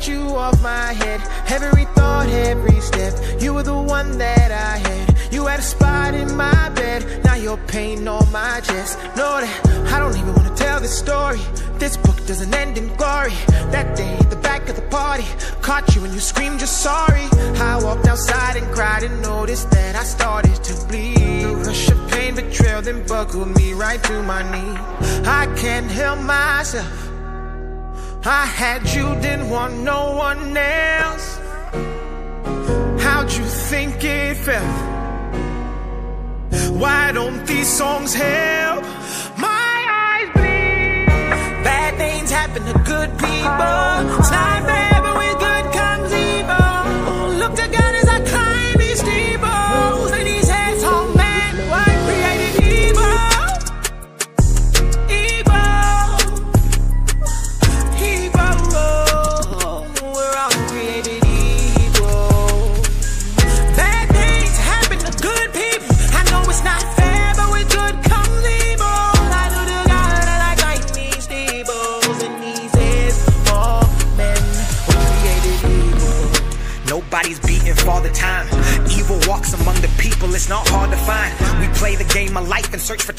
Get you off my head. Every thought, every step, you were the one that I had. You had a spot in my bed, now your pain on my chest. Know that I don't even wanna tell this story. This book doesn't end in glory. That day at the back of the party, caught you and you screamed you're sorry. I walked outside and cried and noticed that I started to bleed. The rush of pain, betrayal, then buckled me right to my knee. I can't help myself. I had you, didn't want no one else. How'd you think it felt? Why don't these songs help? My eyes bleed. Bad things happen to good people. It's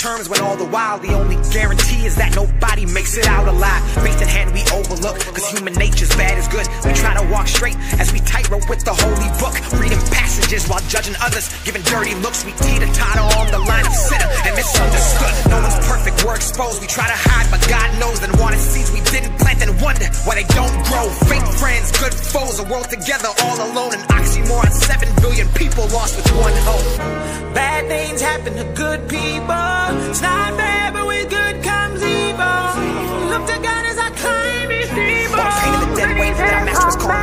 terms when all the while the only guarantee is that nobody makes it out alive. Faith in hand we overlook, cause human nature's bad is good. We try to walk straight as we tightrope with the holy book. Reading passages while judging others, giving dirty looks. We teeter totter on the line of sinner and misunderstood. No one's perfect, we're exposed. We try to hide, don't grow. Fake friends, good foes, a world together, all alone. An oxymoron, seven billion people lost with one hope. Bad things happen to good people. It's not fair, but with good comes evil. Look to God as I climb call me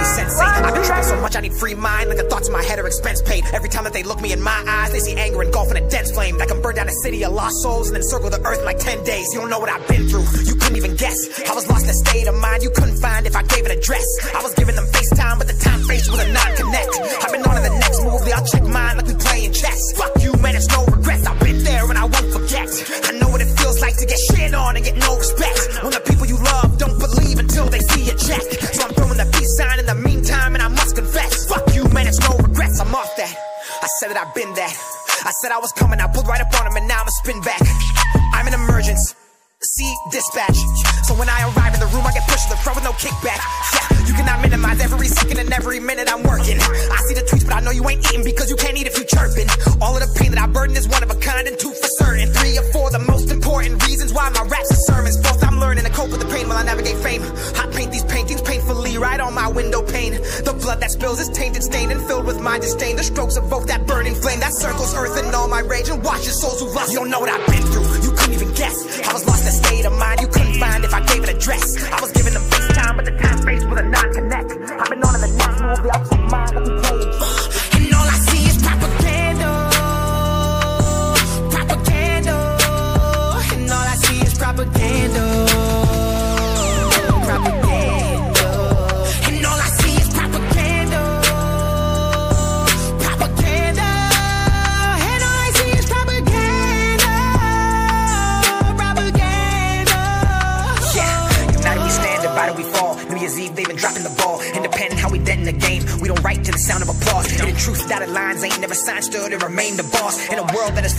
sensei. I've been trapped so much I need free mind, like the thoughts in my head are expense paid. Every time that they look me in my eyes, they see anger engulfing a dense flame that can burn down a city of lost souls and then circle the earth in like 10 days. You don't know what I've been through. You couldn't even guess. I was lost in a state of mind you couldn't find if I gave an address. I was giving them FaceTime, but the time face was a non-connect. I've been on to the next move, I'll check mine like we playing chess. Fuck you, man, it's no regrets. I've been there and I won't forget. I know what it feels like to get shit on and get no respect. When the people you love don't believe until they see a check. So I'm throwing the peace sign in the meantime, and I must confess. Fuck you, man, it's no regrets. I'm off that. I said that I've been that. I said I was coming, I pulled right up on him, and now I'm a spin back. I'm an emergence. See, dispatch. So when I arrive in the room, I get pushed to the front with no kickback. Yeah, you cannot minimize every second and every minute I'm working. I see the tweets, but I know you ain't eating because you can't eat if you chirping. All of the pain that I burden is one of a kind and two for certain. Three or four, the most important reasons why my raps are sermons. Fourth, I'm learning to cope with the pain while I navigate fame. I paint these paintings painfully right on my window pane. The blood that spills is tainted, stained, and filled with my disdain. The strokes evoke that burning flame that circles earth and all my rage and watches souls who lost. You don't know what I've been through. You couldn't even guess. I was lost in a state of mind you couldn't find if I gave an address. I was giving them FaceTime, but the time face was a non-connect. I've been on to the next move, the upset mind like we playing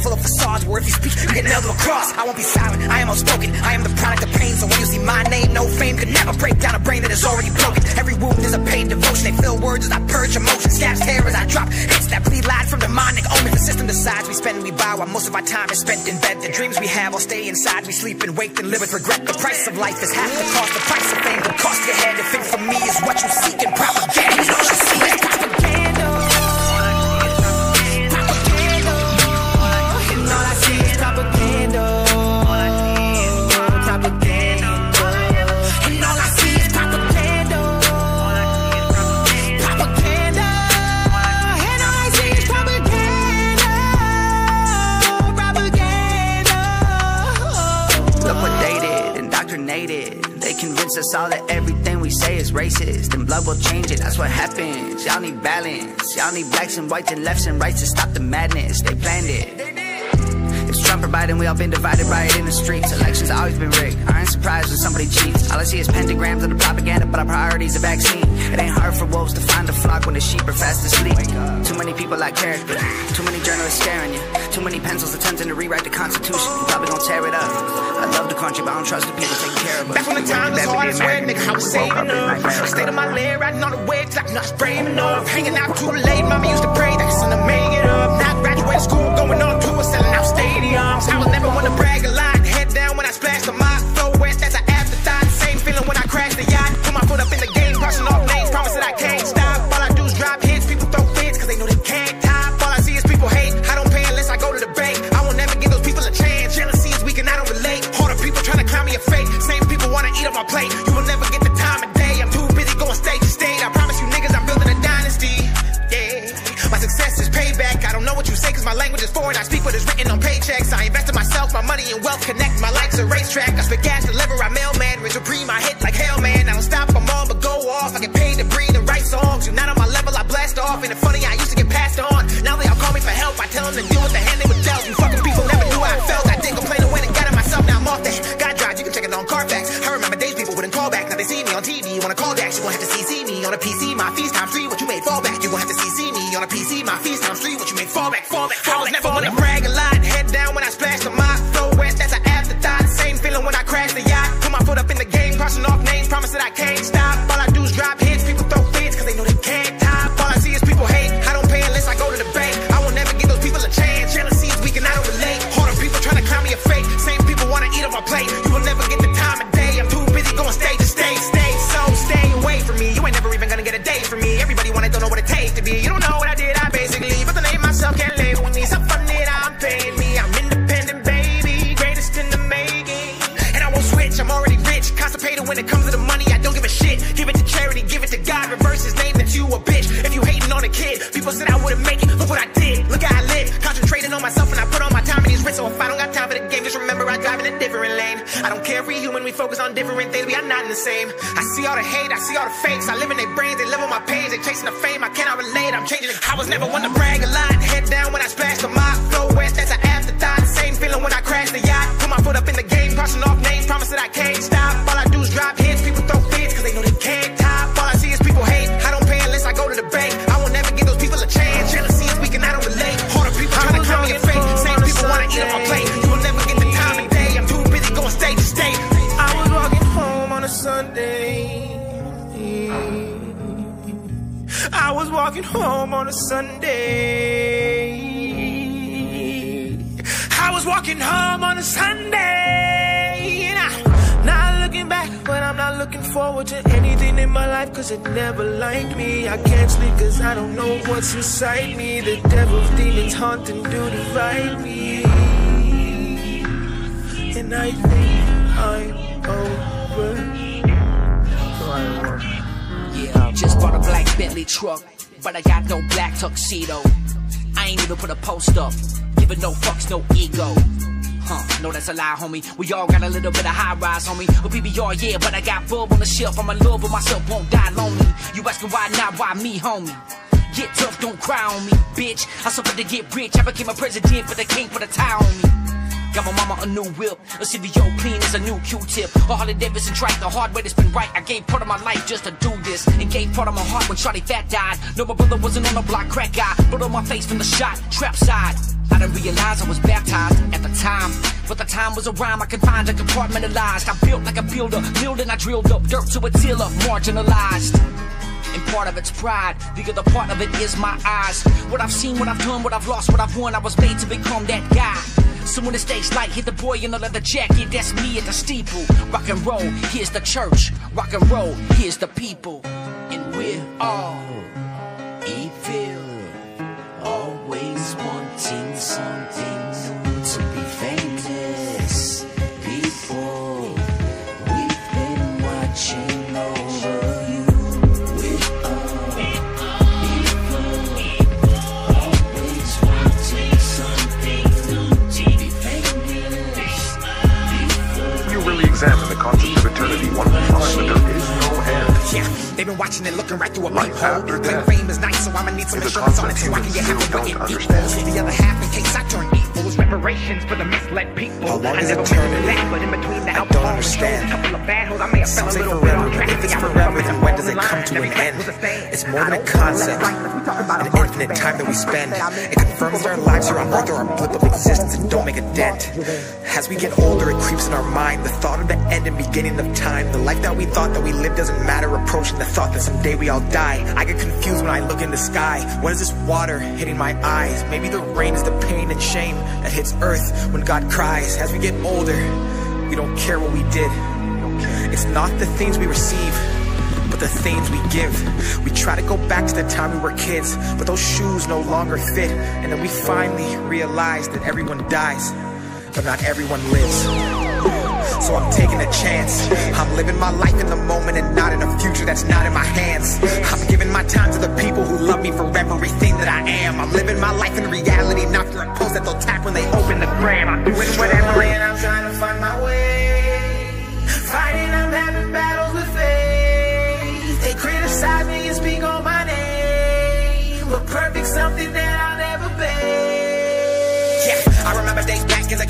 full of facades, where if you speak, you get nailed to a cross. I won't be silent, I am outspoken. I am the product of pain, so when you see my name, no fame could never break down a brain that is already broken. Every wound is a pain devotion. They fill words as I purge emotion. Scabs hair as I drop hits that bleed lied from demonic omens. The system decides we spend we buy while most of our time is spent in bed. The dreams we have all stay inside. We sleep and wake and live with regret. The price of life is half the cost. The price of fame could cost your head. If it for me is what you seek and propaganda. All that everything we say is racist. And blood will change it, that's what happens. Y'all need balance. Y'all need blacks and whites and lefts and rights to stop the madness. They planned it. Trump or Biden, we all been divided by it in the streets. Elections always been rigged. I ain't surprised when somebody cheats. All I see is pentagrams of the propaganda, but our priority's a vaccine. It ain't hard for wolves to find the flock when the sheep are fast asleep. Too many people like character. Too many journalists scaring you. Too many pencils attempting to rewrite the Constitution. You probably gonna tear it up. I love the country, but I don't trust the people taking care of us. Back when the time was hard, I swear, nigga, I was saving up. State of my lair, riding on the wedge, like not spraying enough. Hanging out too late, mama used to pray that son to make it up. Now graduate school, going on stadiums. I was never one to brag a lot. Say cause my language is foreign. I speak what is written on paychecks. I invest in myself, my money and wealth connect. My life's a racetrack. I spit gas, deliver, I mailman. Promise that I can't my it never liked me. I can't sleep cause I don't know what's inside me. The devil's demons haunt and do divide me. And I think I'm over. Yeah, just bought a black Bentley truck, but I got no black tuxedo. I ain't even put a post up, giving no fucks, no ego. Huh, no, that's a lie, homie. We all got a little bit of high rise, homie. A PBR, yeah, but I got bub on the shelf. I'm in love with myself, won't die lonely. You asking why not, why me, homie? Get tough, don't cry on me, bitch. I suffered to get rich. I became a president, but they can't put a tie on me. Got my mama a new whip, a CVO clean as a new Q-tip. A Harley Davidson track, the hard way that's been right. I gave part of my life just to do this, and gave part of my heart when Shorty Fat died. No, my brother wasn't on the block, crack guy. Blood on my face from the shot, trap side. I didn't realize I was baptized at the time. But the time was a rhyme I could find a compartmentalized. I built like a builder, building I drilled up dirt to a tiller, marginalized. And part of it's pride, the other part of it is my eyes. What I've seen, what I've done, what I've lost, what I've won, I was made to become that guy. So when the stage light hit the boy in the leather jacket, that's me at the steeple. Rock and roll, here's the church. Rock and roll, here's the people. And we're all evil. Looking right through a peephole. Claim fame is nice, so I'ma need some insurance on it so I can get half of what it equals. The other half in case I turn evil is reparations for the misled people. How long I is never eternity? that, but in between the I don't understand. couple of bad hoes, I may have fell a Sounds like bit forever, but if it's forever, then when does it come to an end? was a thing. It's more than a concept, let life- we talk about an infinite time that we spend. It confirms our lives here on earth are a blip of existence and don't make a dent. As we get older, it creeps in our mind. The thought of the end and beginning of time. The life that we thought that we lived doesn't matter. Approaching the thought that someday we all die. I get confused when I look in the sky. What is this water hitting my eyes? Maybe the rain is the pain and shame that hits earth when God cries. As we get older, we don't care what we did. It's not the things we receive, but the things we give. We try to go back to the time we were kids, but those shoes no longer fit. And then we finally realize that everyone dies, but not everyone lives. So I'm taking a chance. I'm living my life in the moment and not in a future that's not in my hands. I'm giving my time to the people who love me for everything that I am. I'm living my life in reality, not for a post that they'll tap when they open the gram. I'm doing whatever. and I'm trying to find my way. Fighting, I'm having battles with faith. They criticize me and speak on my name, but perfect something that I'll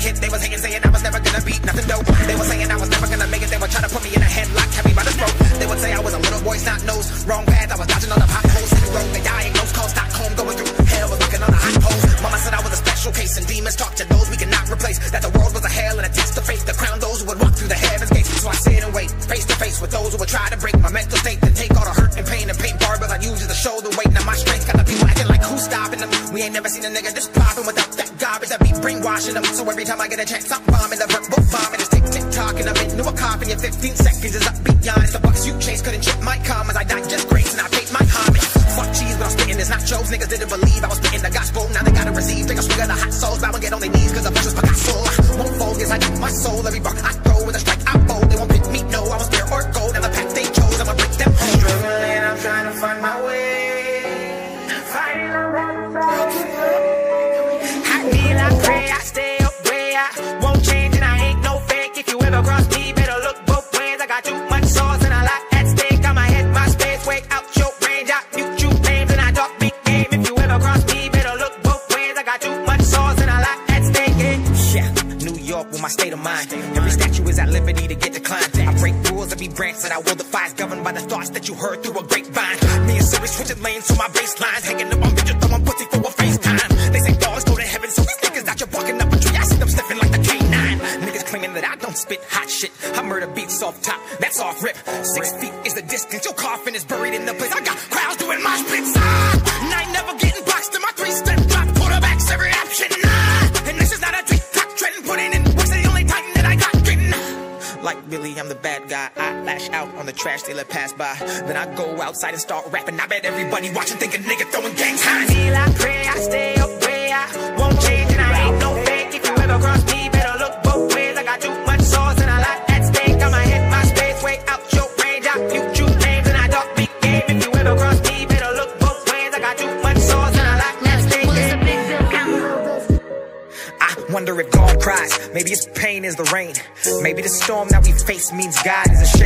they was hating, saying I was never gonna be nothing dope. They were saying I was never gonna make it, they were trying to put me in a headlock, have me by the throat. They would say I was a little boy, not nose, wrong path, I was dodging all the potholes. Wrote, they diagnosed, called Stockholm, going through hell, was looking on a hot pole. Mama said I was a special case, and demons talk to those we cannot replace. That the world was a hell and a test of faith, to crown those who would walk through the heavens gates. So I sit and wait, face to face with those who would try to break my mental state, then take all the hurt and pain and paint barbers I use as a shoulder weight. Now my strength got the people acting like who's stopping them. We ain't never seen a nigga just popping without brainwashing them. So every time I get a chance, I'm bombing the verbal vomit. It's tick tick and I'm into a cop in your 15 seconds is up beyond. It's the bucks you chase couldn't chip my commas. I died just grace and I paid my homage. Fuck cheese when I'm spitting this nachos. Niggas didn't believe I was spitting the gospel. Now they gotta receive. Take a swig of the hot sauce. Bow and get on their knees cause the precious Picasso. I won't yes I give my soul. Every bar I mind. Every statue is at liberty to get declined. I break rules, every branch that I will defy governed by the thoughts that you heard through a grapevine. Me and Siri switching lanes to my baseline. Hanging up on bitches, throwing pussy for a FaceTime. They say dogs go to heaven, so these niggas out here walking up a tree. I see them sniffing like the K9. Niggas claiming that I don't spit hot shit. I murder beats off top, that's off rip. Trash they let pass by. Then I go outside and start rapping. I bet everybody watching think a nigga throwing gang signs. I kneel, I pray, I stay up way I won't change and I ain't no fake. If you ever cross me, better look both ways. I got too much sauce and a lot at stake. I'ma hit my space, way out your range. I mute you names and I talk big game. If you ever cross me, better look both ways. I got too much sauce and a lot at stake. I wonder if God cries. Maybe his pain is the rain. Maybe the storm that we face means God is a of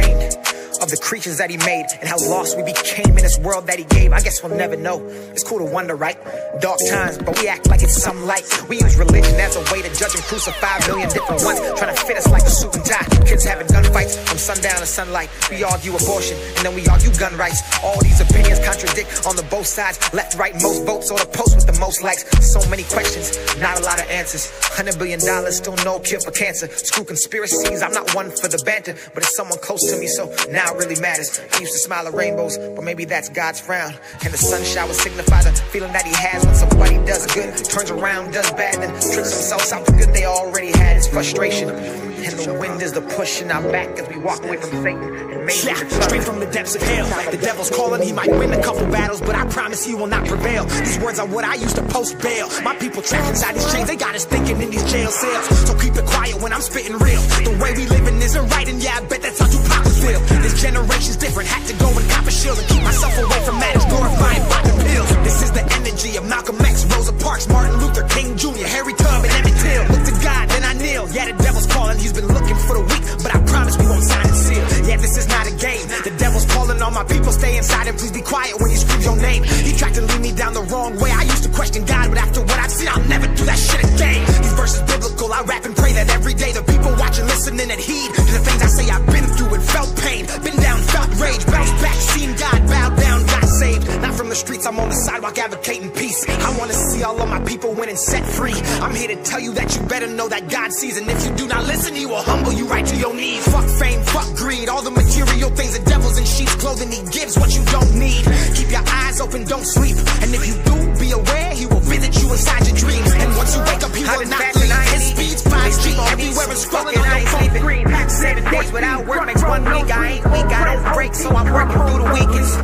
the creatures that he made and how lost we became in this world that he gave. I guess we'll never know. It's cool to wonder, right? Dark times, but we act like it's some light. We use religion as a way to judge and crucify a million different ones, trying to fit us like a suit and tie. Kids having gunfights from sundown to sunlight. We argue abortion and then we argue gun rights. All these opinions contradict on the both sides. Left, right, most votes or the post with the most likes. So many questions, not a lot of answers. Hundred billion dollars, still no cure for cancer. Screw conspiracies, I'm not one for the banter, but it's someone close to me, so now really matters. He used to smile at rainbows, but maybe that's God's frown. And the sun shower signify the feeling that he has when somebody does good, turns around, does bad, then tricks themselves out the good they already had. It's frustration. And the wind is the push in our back as we walk away from Satan. And maybe Yeah, the straight from the depths of hell. The devil's calling, he might win a couple battles, but I promise he will not prevail. These words are what I used to post bail. My people trapped inside these chains, they got us thinking in these jail cells. So keep it quiet when I'm spitting real. The way we living isn't right, and yeah, I bet that's how Tupac would feel. This generation's different, had to go and cop a shield and keep myself away from matters glorifying vodka pills. This is the energy of Malcolm X, Rosa Parks, Martin Luther King Jr., Harriet Tubman, and Emmett Till. Look to God, Kneel. Yeah, the devil's calling, he's been looking for the weak, but I promise we won't sign and seal. Yeah, this is not a game. The devil's calling, all my people stay inside and please be quiet when you scream your name. You tried to lead me down the wrong way. I and set free. I'm here to tell you that you better know that God sees, and if you do not listen, He will humble you right to your knees. Fuck fame, fuck greed, all the material things, the devil's in sheep's clothing. He gives what you don't need. Keep your eyes open, don't sleep, and if you do, be aware He will visit you inside your dreams. And once you wake up, He will not leave. His speed's 5G everywhere and scrolling on your phone screen. Seven days without work makes one week. I ain't weak, I don't break, so I'm working through the weekends.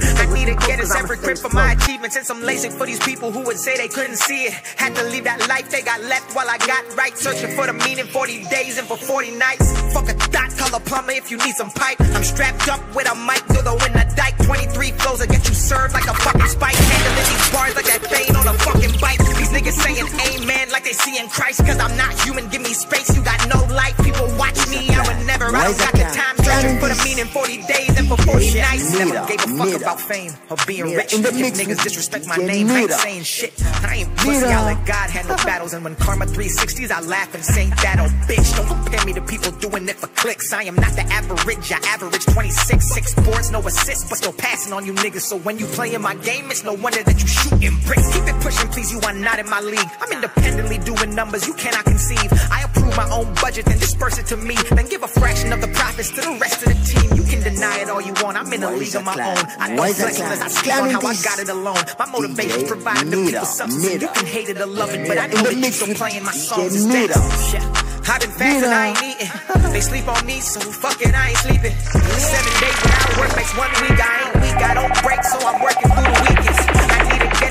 I need to get a separate grip for my achievements and some lacing for these people who would say they couldn't see it. Had to leave that life they got left while I got right. Searching for the meaning 40 days and for 40 nights. Fuck a dot color plumber if you need some pipe. I'm strapped up with a mic through the window dike. 23 flows will get you served like a fucking spike. Handling these bars like that pain on a fucking bike. These niggas saying amen like they see in Christ. Cause I'm not human, give me space. You got no life. People watch me, I would never. I don't got the time searching for the meaning 40 days and for 40 nights. Never gave a fuck about fame or being rich. If niggas disrespect my name, I ain't saying shit. I ain't pussy, I let God handle battles. And when Karma 360s, I laugh and say that old bitch. Don't compare me to people doing it for clicks. I am not the average, I average 26, six boards, no assists, but still passing on you niggas. So when you play in my game, it's no wonder that you shooting bricks. Keep it pushing, please, you are not in my league. I'm independently doing numbers you cannot conceive. I approve my own budget, then disperse it to me. Then give a fraction of the profits to the rest of the team. You can deny it all you want. I'm in a league of my own. I don't flex unless I speak on how I got it alone. My motivation DJ providing the people substance. You can hate it or love it, but I know that you still playing my songs that. Yeah. I've been fasting. I ain't eating. They sleep on me, so fuck it, I ain't sleeping. Seven days without work makes one week. I ain't weak, I don't break, so I'm working through the weekends.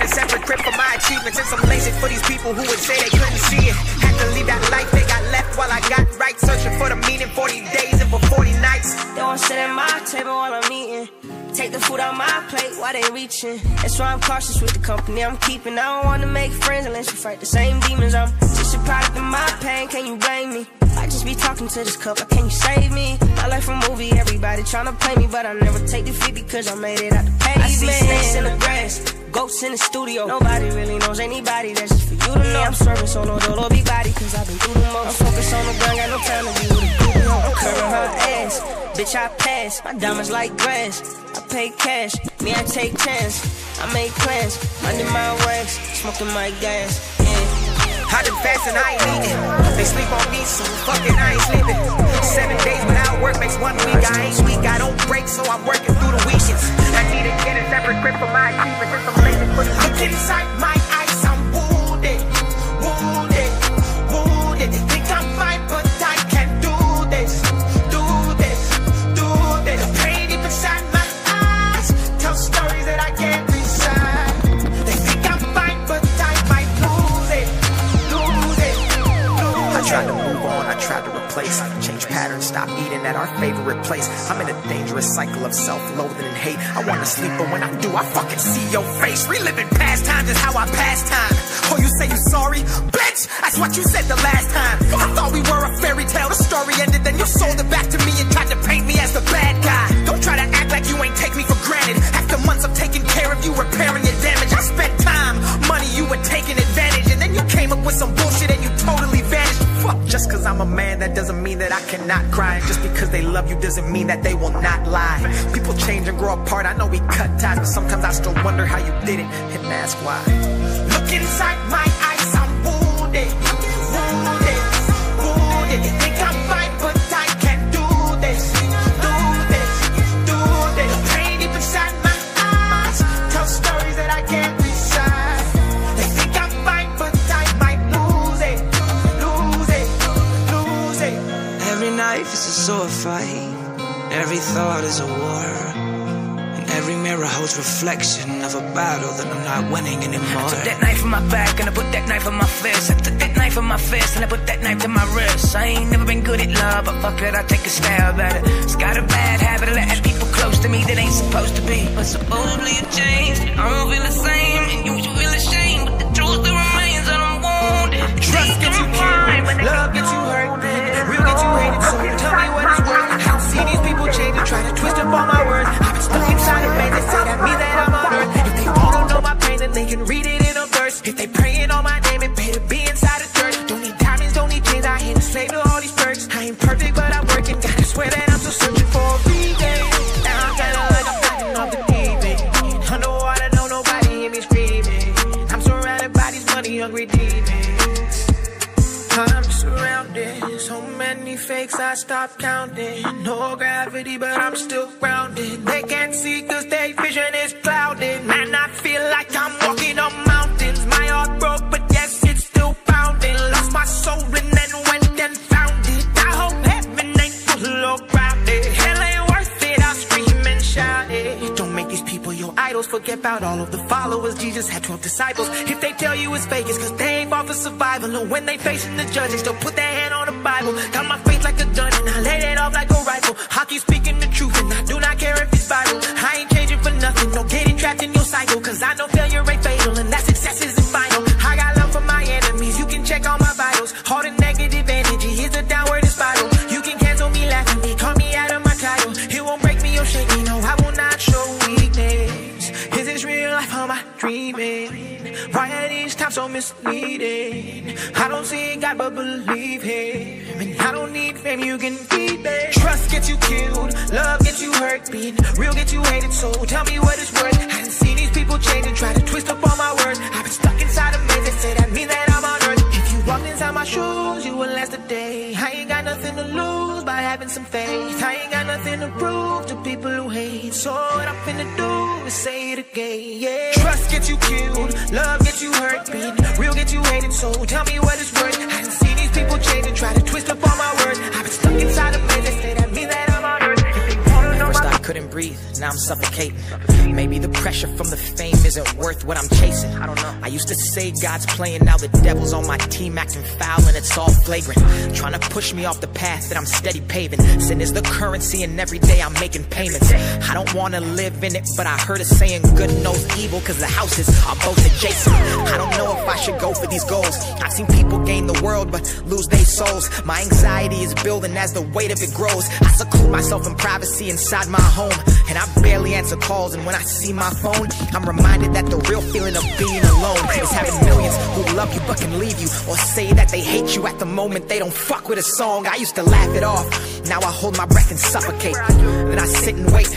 Separate grip for my achievements and some laces for these people who would say they couldn't see it. Had to leave that life they got left while I got right. Searching for the meaning 40 days and for 40 nights. They won't sit at my table while I'm eating. Take the food out my plate while they reaching. That's why I'm cautious with the company I'm keeping. I don't wanna make friends unless you fight the same demons. I'm just a product of my pain. Can you blame me? I just be talking to this cup. Can you save me? My life. Everybody tryna play me, but I never take the defeat because I made it out the pavement. I see snakes in the grass. Ghosts in the studio. Nobody really knows anybody. That's just for you to know. I'm serving solo dolo big body cause I've been through the most. I'm focused on the grind. Got no time to be with a group. I'm curving her ass. Bitch, I pass. My diamonds like grass. I pay cash. Me, I take chance. I make plans. Under my wax. Smoking my gas. I've been fasting, I ain't eating. They sleep on me, so fuck it, I ain't sleeping. Seven days without work makes one week. I ain't weak, I don't break, so I'm working through the weekends. I need to get a separate grip for my achievements and some laces for the inside my cycle of self-loathing and hate. I wanna sleep, but when I do, I fucking see your face. Reliving past times is how I pass time. Oh, you say you sorry? Bitch, that's what you said the last time. I thought we were a fairy tale, the story ended, then you sold it back to me and tried to paint me as the bad guy. Don't try to act like you ain't take me for granted. After months of taking care of you, repairing your damage, I spent time, money, you were taking advantage, and then you came up with some bullshit and you totally vanished. Fuck, just cause I'm a man, I cannot cry. And just because they love you doesn't mean that they will not lie. People change and grow apart, I know we cut ties, but sometimes I still wonder how you did it and ask why. Reflection of a battle that I'm not winning anymore. Took that knife in my back and I put that knife in my fist. I took that knife in my fist and I put that knife to my wrist. I ain't never been good at love, but fuck it, I take a stab at it. It's got a bad habit of letting people close to me that ain't supposed to be. But supposedly it changed. I don't feel the same, and you should feel ashamed. But the truth still remains that I'm wounded. Trust gets you killed, love gets you Forget about all of the followers. Jesus had 12 disciples. If they tell you it's fake, it's cause they ain't fought for survival. And when they facing the judge, they still put their hand on the Bible. Got my faith like a gun and I laid it off like a rifle. I keep speaking the truth and I do not care if it's viral. I ain't changing for nothing. No getting trapped in your cycle. Cause I know failure ain't fatal so misleading? I don't see God but believe Him. And I don't need fame, you can feed me. Trust gets you killed, love gets you hurt, being real gets you hated. So tell me what it's worth. I done seen these people change and try to twist up all my words. I've been stuck inside a maze, they say that mean that I'm on earth. If you walked inside my shoes, you would last a day. I ain't got nothing to lose having some faith. I ain't got nothing to prove to people who hate. So what I'm finna do is say it again. Yeah. Trust gets you killed, love gets you hurt, being real gets you hated. So tell me what it's worth. I done seen these people change and try to twist up all my words. I've been stuck inside a maze, they say that mean that I'm on earth. If they wanna know First I couldn't breathe, now I'm suffocating. Maybe the pressure from the fame isn't worth what I'm chasing. I don't know. I used to say God's playing, now the devil's on my team acting foul and it's all flagrant. Trying to push me off the path that I'm steady paving. Sin is the currency and every day I'm making payments. I don't wanna live in it, but I heard a saying good knows evil cause the houses are both adjacent. I don't know if I should go for these goals. I've seen people gain the world but lose their souls. My anxiety is building as the weight of it grows. I seclude myself in privacy inside my home. And I barely answer calls. And when I see my phone, I'm reminded that the real feeling of being alone is having millions who love you but can leave you. Or say that they hate you at the moment they don't fuck with a song. I used to laugh it off. Now I hold my breath and suffocate. Then I sit and wait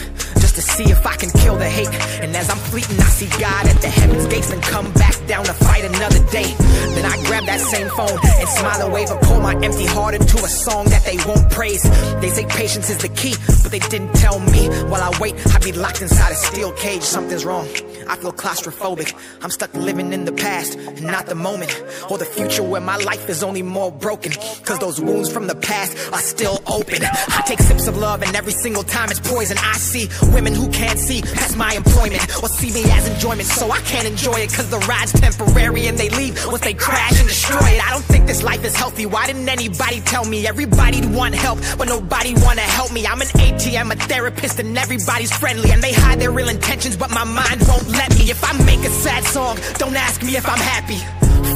just to see if I can kill the hate. And as I'm fleeting, I see God at the heavens gates and come back down to fight another day. Then I grab that same phone and smile and wave and pour my empty heart into a song that they won't praise. They say patience is the key, but they didn't tell me. While I wait, I be locked inside a steel cage. Something's wrong. I feel claustrophobic. I'm stuck living in the past and not the moment or the future where my life is only more broken. Cause those wounds from the past are still open. I take sips of love and every single time it's poison. I see women who can't see past my employment or see me as enjoyment. So I can't enjoy it cause the ride's temporary and they leave once they crash and destroy it. I don't think this life is healthy. Why didn't anybody tell me? Everybody'd want help, but nobody wanna help me. I'm an ATM, a therapist, and everybody's friendly. And they hide their real intentions, but my mind won't let me. If I make a sad song, don't ask me if I'm happy.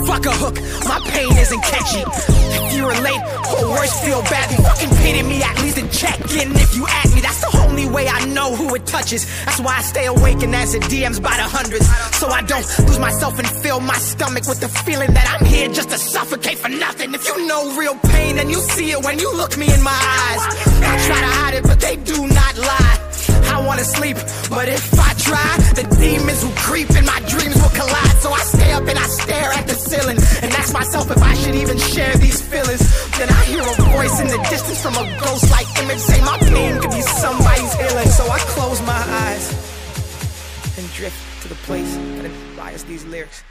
Fuck a hook, my pain isn't catchy. If you relate, or worse, feel badly. Fucking pity me at least and check in if you at me. That's the only way I know who it touches. That's why I stay awake and answer DMs by the hundreds. So I don't lose myself and fill my stomach with the feeling that I'm here just to suffocate for nothing. If you know real pain, then you see it when you look me in my eyes. I try to hide it, but they do not lie. I wanna sleep, but if place that inspires these lyrics.